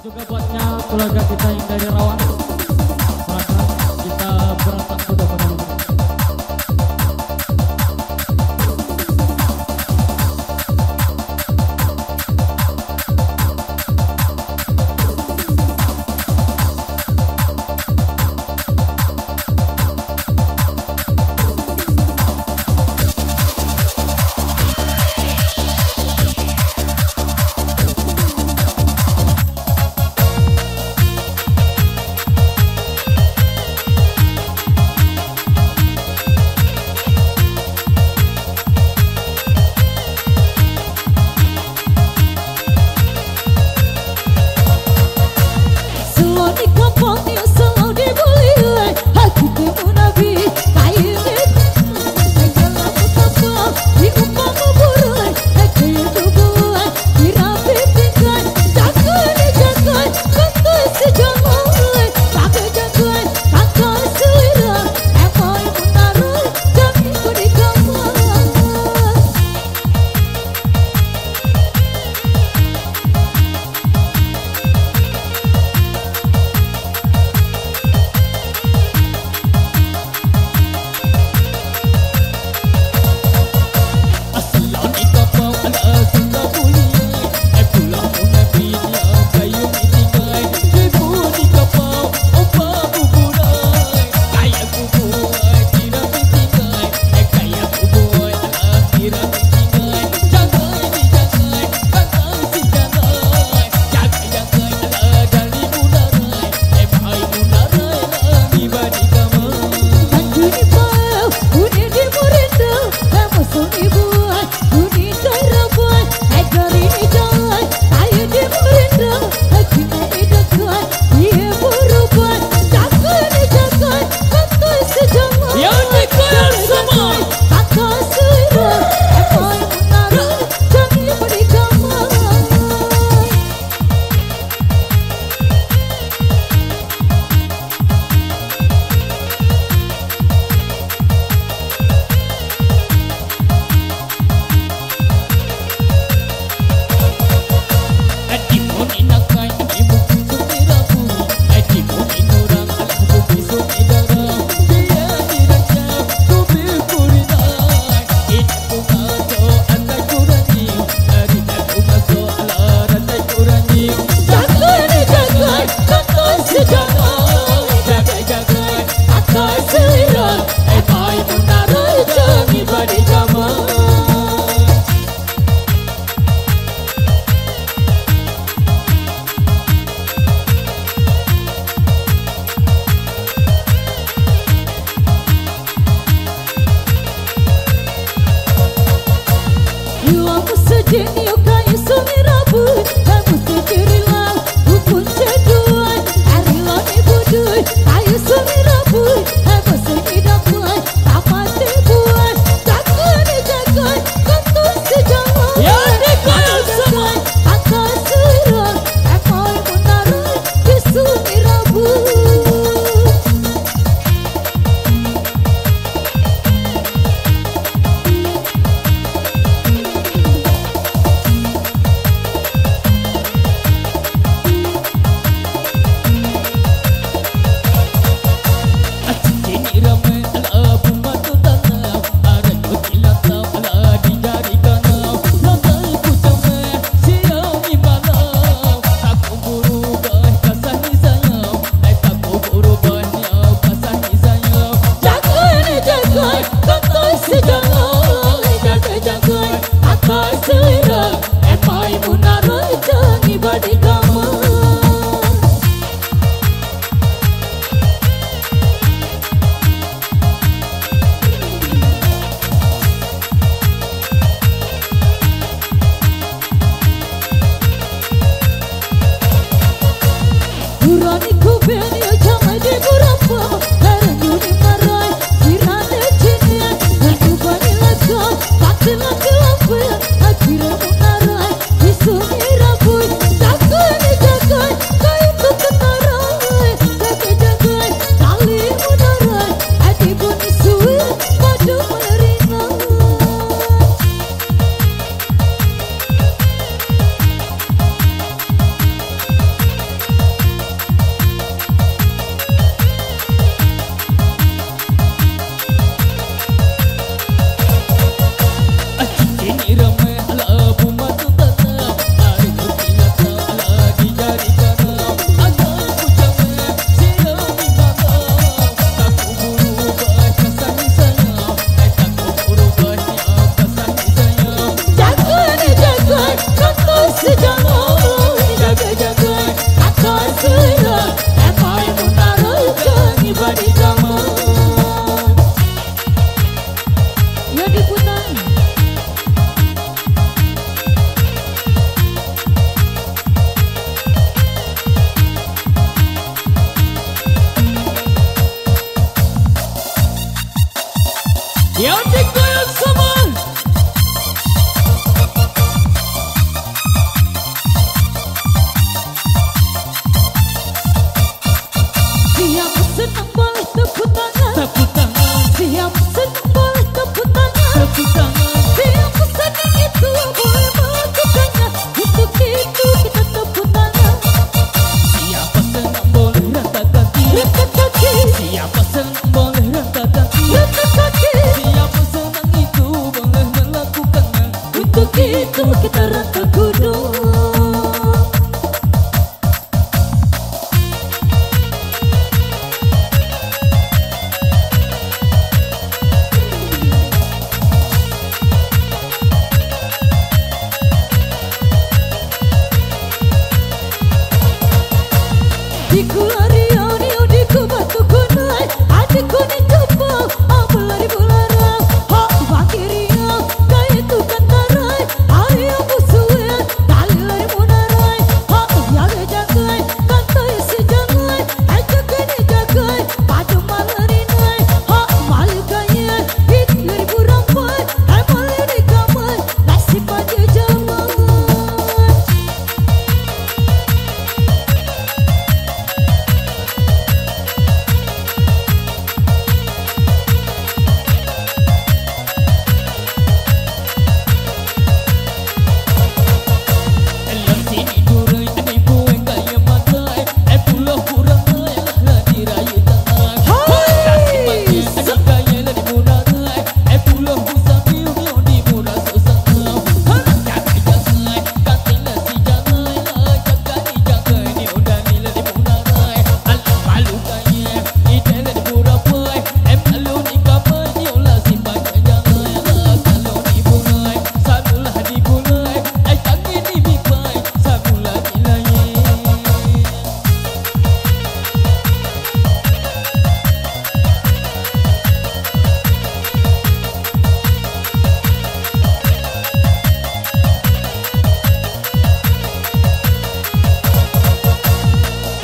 juga buatnya keluarga kita yang dari Rawan. Baby, go. begitu kita rata kudus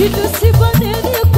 Gidip sivan edip